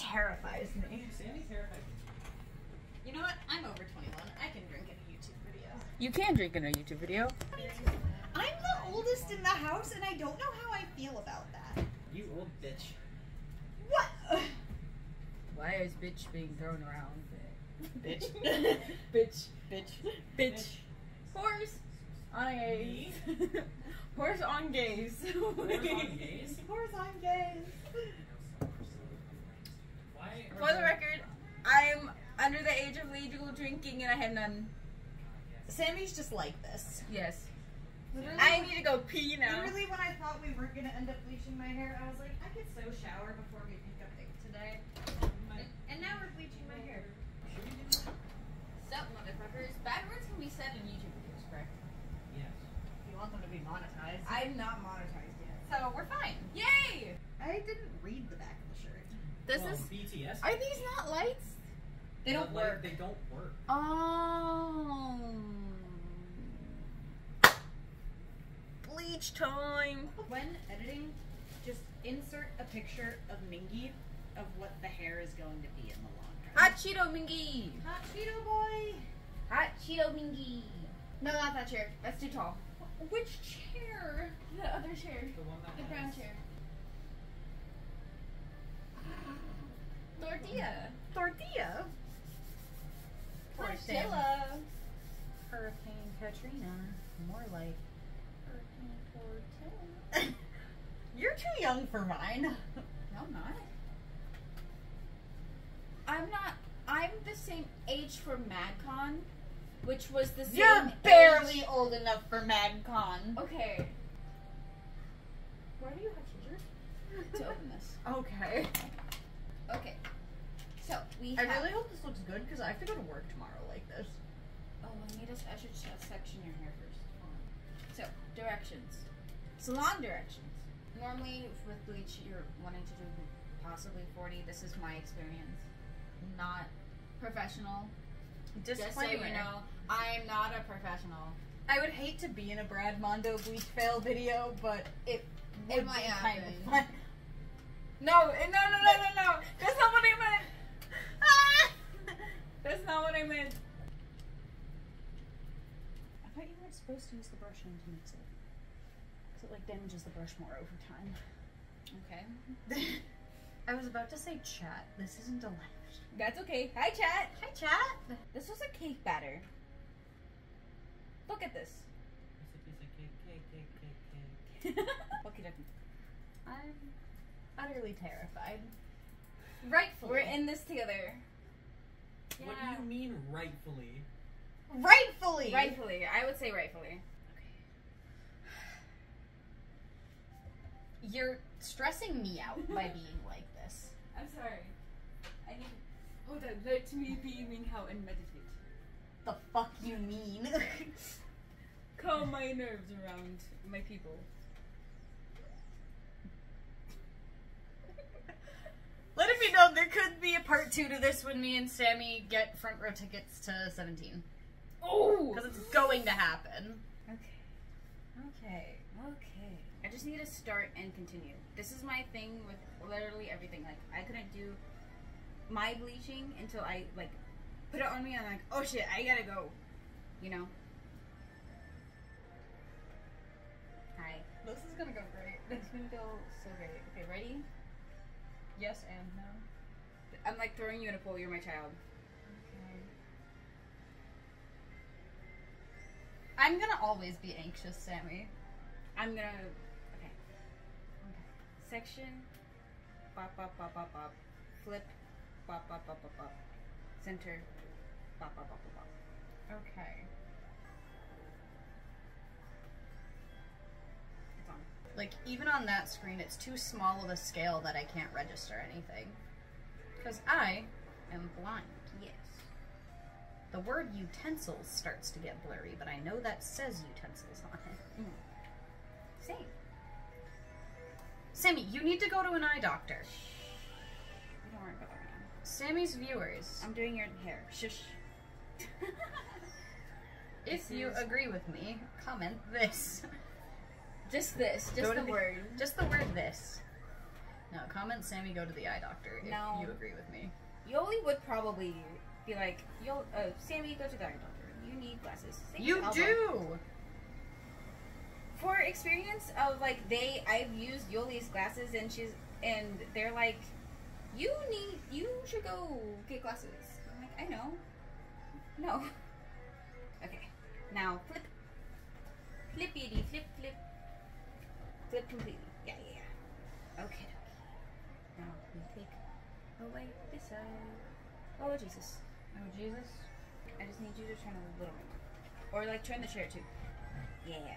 terrifies me. Sammy terrifies me. You know what? I'm over 21. I can drink in a YouTube video. You can drink in a YouTube video. I'm the oldest in the house, and I don't know how I feel about that. You old bitch. What? Why is bitch being thrown around? Bitch. bitch. Bitch. Bitch. Horse on gays. Horse on gays. Horse on gays? Horse on gays. Why? are For the record, I'm under the age of legal drinking and I have none. Sammy's just like this. Yes. Literally, I need to go pee now. literally when I thought we weren't gonna end up bleaching my hair, I was like, I could so shower before we pick up things today. And, and now we're bleaching my hair. Sup, motherfuckers. Bad words can be said in YouTube videos, correct? Yes. You want them to be monetized? I'm not monetized yet. so we're fine. Yay! I didn't read the back of the shirt. This well, is. BTS. Are these not lights? They don't Like, work. They don't work. Oh. Bleach time. When editing, just insert a picture of Mingi of what the hair is going to be in the long term. Hot Cheeto Mingi. Hot Cheeto boy. Hot Cheeto Mingi. No, not that chair. That's too tall. Which chair? The other chair. The one that The brown chair. Tortilla. Tortilla. Tortilla. Hurricane Katrina. More like Hurricane Tortilla. You're too young for mine. No, I'm not. I'm not. I'm the same age for MadCon, which was the same. You're barely age- old enough for MadCon. Okay. Why do you have scissors? to open this. Okay. Okay. So we I really hope this looks good because I have to go to work tomorrow like this. Oh, I need us. I should section your hair first. So directions. Salon directions. Normally with bleach, you're wanting to do possibly 40. This is my experience. Not professional. Just so Disclaimer. you know, I am not a professional. I would hate to be in a Brad Mondo bleach fail video, but it It would might be kind of fun. No, eh, no, no, no, no, no. That's not what I meant. That's not what I meant. I thought you weren't supposed to use the brush end to mix it. Because it like damages the brush more over time. Okay. I was about to say chat. This isn't a live. That's okay. Hi, chat. Hi chat. This was a cake batter. Look at this. It's a piece of cake, cake, cake, cake, cake. Okie dokie. I'm utterly terrified. Rightfully. We're in this together. What do you mean rightfully? Rightfully. Rightfully. I would say rightfully. Okay. You're stressing me out by being like this. I'm sorry. I need. Oh, that let me be mean how and meditate. The fuck you mean? Calm my nerves around my people. Let it be known there could be a part two to this when me and Sammy get front row tickets to 17. Oh. Because it's going to happen. Okay. Okay. Okay. I just need to start and continue. This is my thing with literally everything. Like I couldn't do my bleaching until I like put it on me. and I'm like, oh shit, I gotta go. You know. Hi. This is gonna go great. It's gonna go so great. Okay, ready? Yes and no. I'm like throwing you in a pool. You're my child. I'm gonna always be anxious, Sammy. I'm gonna. Okay. Section. Bop bop bop bop bop. Flip. Bop bop bop bop bop. Center. Bop bop bop bop bop. Okay. It's on. Like, even on that screen, it's too small of a scale that I can't register anything. Because I am blind. Yes. The word utensils starts to get blurry, but I know that says utensils on it. Hmm. Same. Sammy, you need to go to an eye doctor. We don't worry about right now. Sammy's viewers, I'm doing your hair. Shush. if you agree with me, comment this. Just this. Just the- word. Just the word this. No, comment Sammy go to the eye doctor if No. you agree with me. Yoli would probably be like, "Yo, uh, Sammy, go to the eye doctor. You need glasses." You do! For experience of like they, I've used Yoli's glasses and she's and they're like, "You need, you should go get glasses." I'm like, I know. No. Okay. Now flip. Oh Jesus. Oh, Jesus. I just need you to turn a little bit. Or like turn the chair too. Yeah.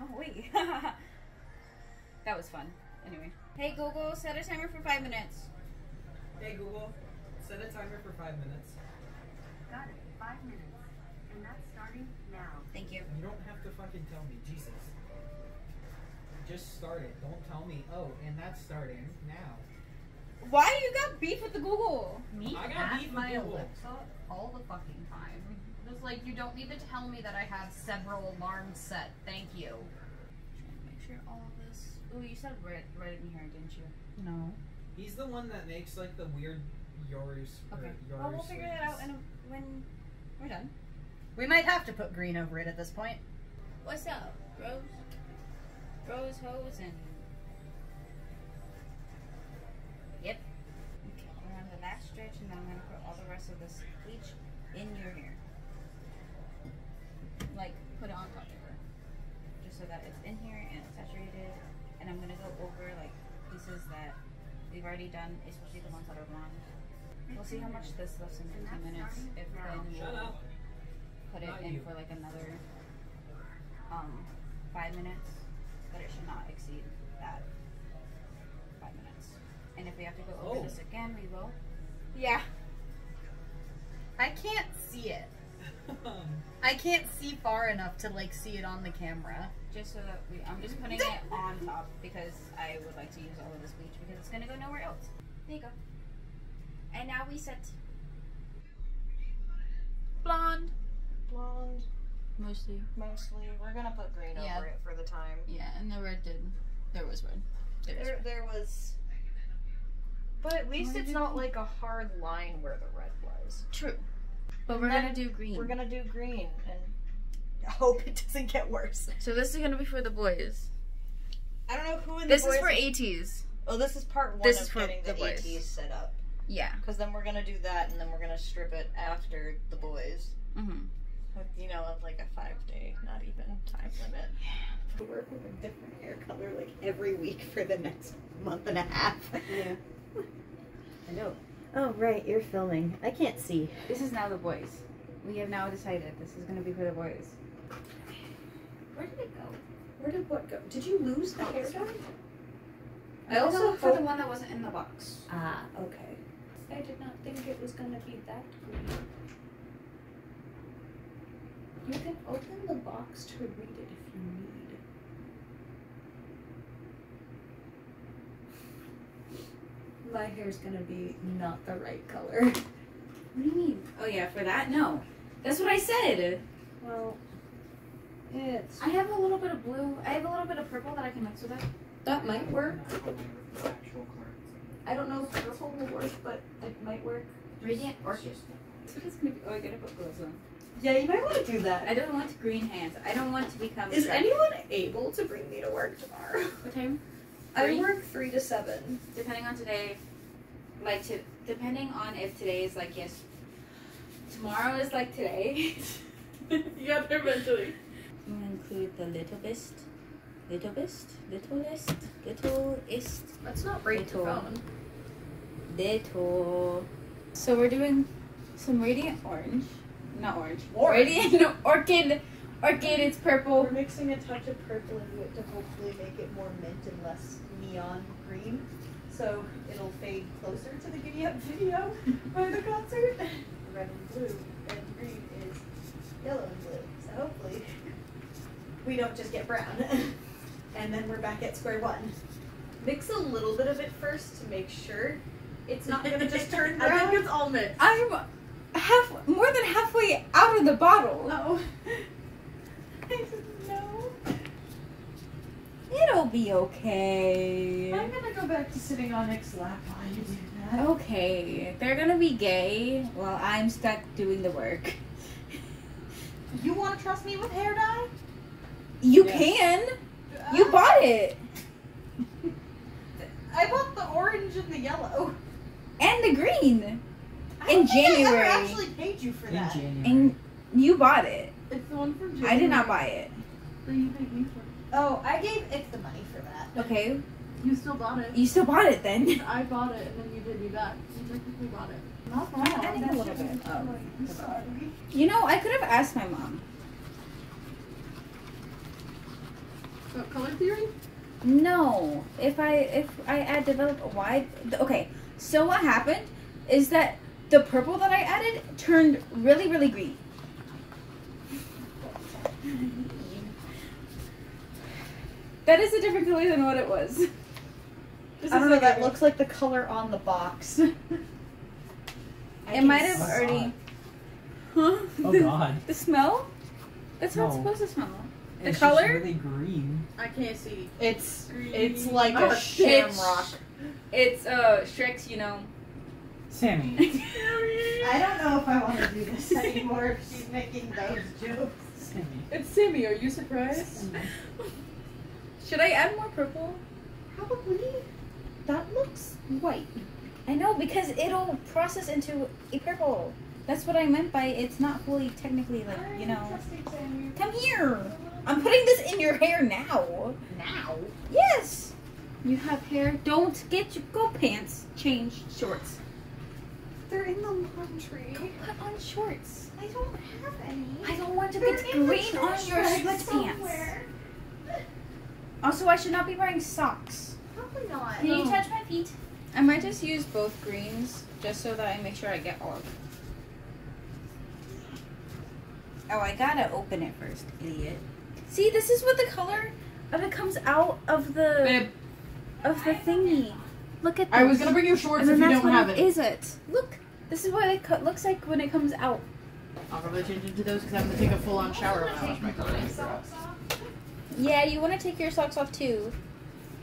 Oh wait. that was fun. Anyway. Hey Google, set a timer for five minutes. Hey Google, set a timer for five minutes. Got it. Five minutes. And that's starting now. Thank you. You don't have to fucking tell me, Jesus. Just start it. Don't tell me. Oh, and that's starting now. Why you got beef with the Google? Me I got at beef with my Google. Alexa all the fucking time. Just like, you don't need to tell me that I have several alarms set. Thank you. Trying to make sure all of this. Ooh, you said right, right in here, didn't you? No. He's the one that makes like the weird yours. Okay. yours Well, we'll figure that out swings. a, when we're done. We might have to put green over it at this point. What's up, Rose? Rose, hose, and. Stretch, and then I'm gonna put all the rest of this bleach in your hair. Like, put it on top of her. Just so that it's in here and it's saturated. And I'm gonna go over, like, pieces that we've already done, especially the ones that are blonde. We'll see how much this left in 15 minutes. If then we'll up. put it Not in you. for like another um five minutes, but it should not exceed that five minutes. And if we have to go over Oh. this again, we will. Yeah. I can't see it. I can't see far enough to like see it on the camera. Just so that we, I'm just putting it on top because I would like to use all of this bleach because it's gonna go nowhere else. There you go. And now we set blonde. Blonde, Mostly. mostly. We're gonna put green Yeah. over it for the time. Yeah, and the red did. There was red. There was red. there was. But at least it's not like a hard line where the red was. True. But And we're gonna do green. We're gonna do green and hope it doesn't get worse. So this is gonna be for the Boyz. I don't know who in the This the is for ATEEZ. oh, this is part one this of is for getting the, the Boyz. ATEEZ set up. Yeah. Because then we're gonna do that, and then we're gonna strip it after the Boyz. Mm-hmm. With, you know, like a five day, not even time limit. To work with a different hair color like every week for the next month and a half. Yeah. I know. Oh, right, you're filming. I can't see. This is now the Boyz. We have now decided this is gonna be for the Boyz. Where did it go? Where did what go? Did you lose the hair dye? I also for the one that wasn't in the box. Ah, okay. I did not think it was gonna be that green. You can open the box to read it if you need. My hair's gonna be not the right color. What do you mean? Oh yeah, for that? No. That's what I said. Well, it's I have a little bit of blue. I have a little bit of purple that I can mix with it. that might work. I don't know if purple will work, but it might work. Radiant orchid. That's what it's gonna be. Oh, I gotta put gloves on. Yeah, you might want to do that. I don't want green hands. I don't want to become. Is Shrek. anyone able to bring me to work tomorrow? What time? I work three to seven. Depending on today, like to depending on if today is like yes, tomorrow is like today. you got there mentally. I'm gonna include the little best, little best, littlest, littlest, Let's not break the Little. phone. little. So we're doing some radiant orange, not orange. Orange. Radiant orchid, orchid. It's purple. We're mixing a touch of purple into it to hopefully make it more mint and less neon green. So it'll fade closer to the Giddy Up video by the concert. Red and blue, red and green is yellow and blue. So hopefully we don't just get brown. and then we're back at square one. Mix a little bit of it first to make sure it's not gonna just turn brown. I think it's all mixed. I'm half more than halfway out of the bottle. Oh. I didn't know. It'll be okay. I'm gonna go back to sitting on Nick's lap while you do that. Okay, they're gonna be gay while I'm stuck doing the work. You want to trust me with hair dye? You Yes. can. Uh, you bought it I bought the orange and the yellow. and the green, I In don't I ever actually paid you for In that. January. and you bought it. It's the one from January. I did not buy it. That you paid me for. Oh, I gave Ick the money for that. Okay, You still bought it. you still bought it then. I bought it and then you did me back. You technically bought it. Not wrong. I think a little bit. Oh. You know, I could have asked my mom. What color theory? No, if I if I add develop a wide okay. So what happened is that the purple that I added turned really really green. That is a different color than what it was. This I don't know. like That a- looks like the color on the box. It might have Oh, already. Huh? Oh the, God. The smell? That's how it's supposed to smell. The It's color? Just really green. I can't see. It's Green. it's like Oh, a it's- shamrock. It's uh Shrek's, you know. Sammy. I don't know if I want to do this anymore. if She's making those jokes. Sammy. It's Sammy. Are you surprised? Should I add more purple? Probably. That looks white. I know because it'll process into a purple. That's what I meant by it's not fully technically like you know. Come here. I'm putting this in your hair now. Now. Yes. You have hair. Don't get your go pants. Change shorts. They're in the laundry. Go put on shorts. I don't have any. I don't want to They're get green on your bag sweatpants. somewhere. Also, I should not be wearing socks. Probably not. Can you touch my feet? I might just use both greens just so that I make sure I get all of them. Oh, I gotta open it first, idiot. See, this is what the color of it comes out of the Babe, of the thingy. Look at this. I was gonna bring you shorts if you don't what have it it. is it. Look, this is what it co- looks like when it comes out. I'll probably change into those because I'm gonna take a full on shower when I wash my clothes. Yeah, you want to take your socks off too.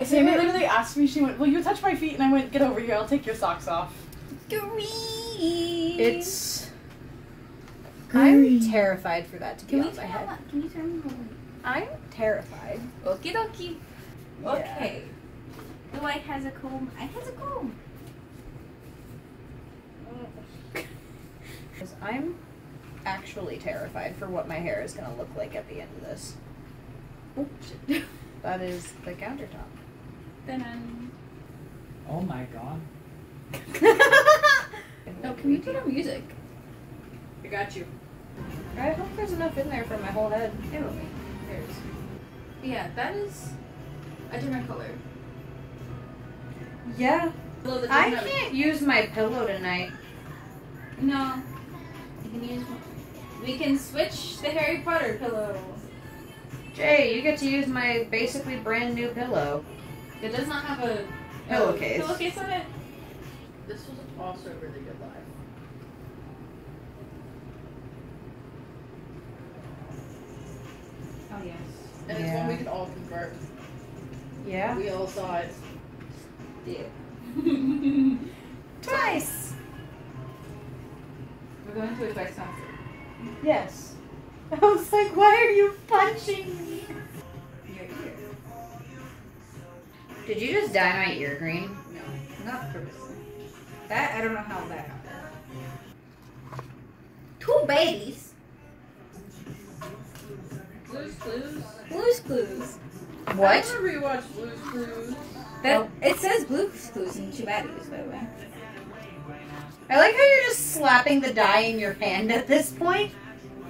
Sammy literally asked me, she went, Will you touch my feet? And I went, Get over here, I'll take your socks off. Green. It's. I'm terrified for that to be Can we on my head. on? Can you turn on? I'm terrified. Okie dokie. Yeah. Okay. The white has a comb. I has a comb. Because I'm actually terrified for what my hair is gonna look like at the end of this. Oh. That is the countertop. then. Oh my God. No, can we put on music? I got you. I hope there's enough in there for my whole head. It will be. There's. Yeah, that is a different color. Yeah. I can't use my pillow tonight. No. You can use. We can switch the Harry Potter pillow. Jay, you get to use my basically brand new pillow. It does not have a Pillowcase. Pillowcase on it. This was also a really good live. Oh yes. And it's one we could all convert. Yeah. We all saw it. Yeah. Twice. We're going to a twice concert. Yes. I was like, why are you punching me? Your ear. Did you just dye my ear green? No, not purposely. That I don't know how that happened. Two babies. Blue's Clues. Blue's Clues. What? I remember you watched Blue's Clues. That oh. it says Blue's Clues in two baddies, by the way. I like how you're just slapping the dye in your hand at this point.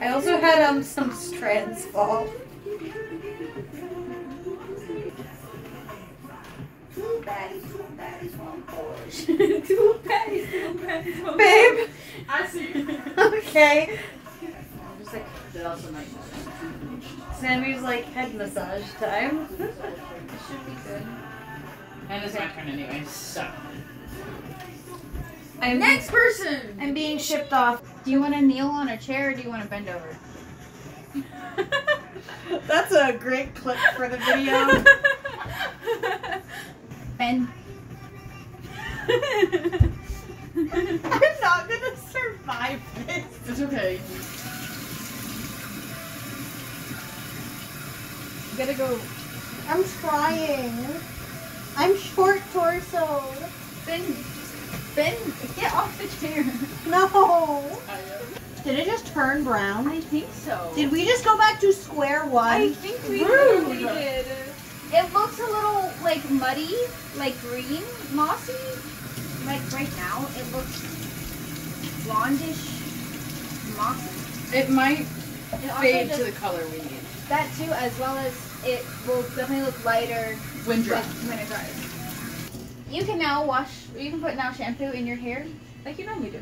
I also had um some strands fall. two baddies, two baddies, one Porsche. two baddies, two baddies, one Babe. I see. Okay. I'm just like That also might Sammy's like head massage time. it should be good. And it's my turn anyway, so. I'm Next person. I'm being shipped off. Do you want to kneel on a chair or do you want to bend over? That's a great clip for the video. Ben. I'm not gonna survive this. It's okay. You gotta go. I'm trying. I'm short torso. Ben. Ben, get off the chair. No. I, Did it just turn brown? I think so. Did we just go back to square one? I think we really did. It looks a little like muddy, like green, mossy. Like right now, it looks blondish, mossy. it might It fade to the color we need. that too, as well as it will definitely look lighter Wind dry. when, when it dries. You can now wash. You can put now shampoo in your hair, like you normally do.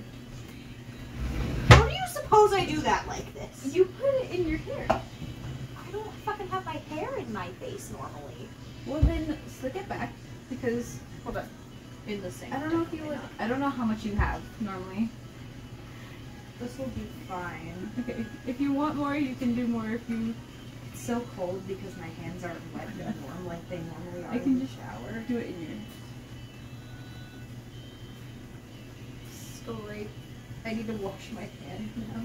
How do you suppose I do that like this? You put it in your hair. I don't fucking have my hair in my face normally. Well then, slick it back because hold on. In the sink. I don't know if you would. I don't know how much you have normally. This will be fine. Okay. If you want more, you can do more. If you It's so cold because my hands aren't wet and warm like they normally are I can in the just- shower. do it in your. Straight. I need to wash my hand now.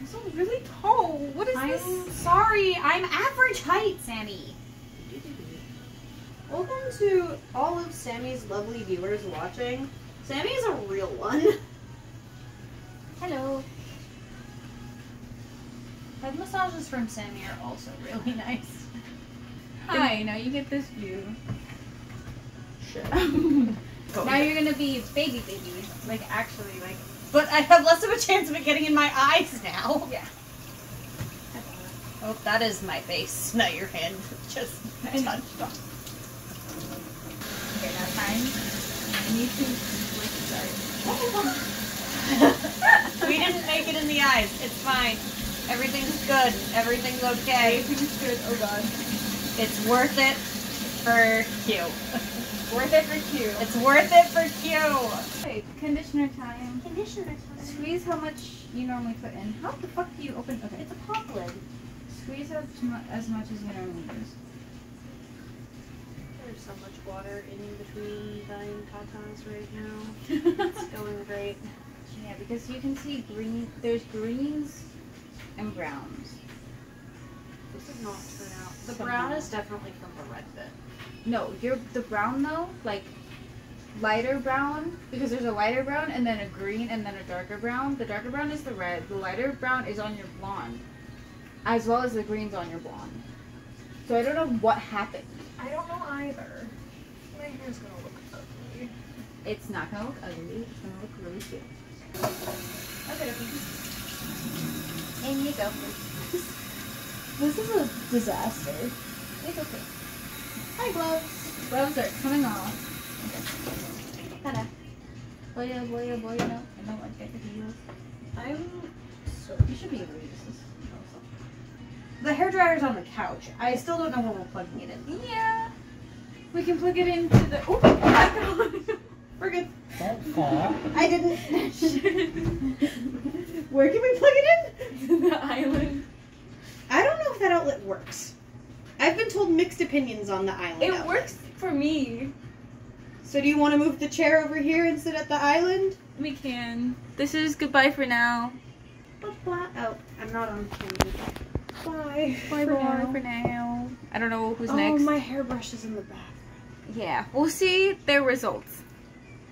This one's really tall. What is I'm this? sorry. I'm average height, Sammy. Welcome to all of Sammy's lovely viewers watching. Sammy is a real one. Hello. Head massages from Sammy are also really nice. Hi. Now you get this view. Shit. now you're gonna be baby baby. Like actually, like But I have less of a chance of it getting in my eyes now. yeah. Oh, that is my face, not your hand. Just touched on. Okay, now time. I need to we didn't make it in the eyes. It's fine. Everything's good. Everything's okay. Everything's good. Oh god. It's worth it for Q. Worth it for Q. It's worth it for Q. Okay, conditioner time. Conditioner Squeeze how much you normally put in. How the fuck do you open? Okay. It's a pop lid. Squeeze as, as much as you normally use. There's so much water in between dying tatas right now. It's going great. Yeah, because you can see green. There's greens and browns. This does not turn out. The brown is definitely from the red bit. No, you're the brown though, like lighter brown, because there's a lighter brown and then a green and then a darker brown. The darker brown is the red. The lighter brown is on your blonde, as well as the green's on your blonde. So I don't know what happened. I don't know either. My hair's gonna look ugly. It's not gonna look ugly. It's gonna look really cute. Okay, okay. And you go. This is a disaster. It's okay. Hi, gloves. Gloves are coming off. Okay. Tada. Boya, oh, boya, oh, boya. No, I don't want to get the heels. I'm so. You should be able to use this. The hair dryer's on the couch. I still don't know when we're plugging it in. Yeah. We can plug it into the. Oh my god. We're good. Don't fall. I didn't. Where can we plug it in? the island. I don't know if that outlet works. I've been told mixed opinions on the island. It outlet. works for me. So do you want to move the chair over here and sit at the island? We can. This is goodbye for now. Bye. Oh, I'm not on camera. Bye. Bye bye for now. I don't know who's oh, next. Oh, my hairbrush is in the bathroom. Yeah, we'll see their results.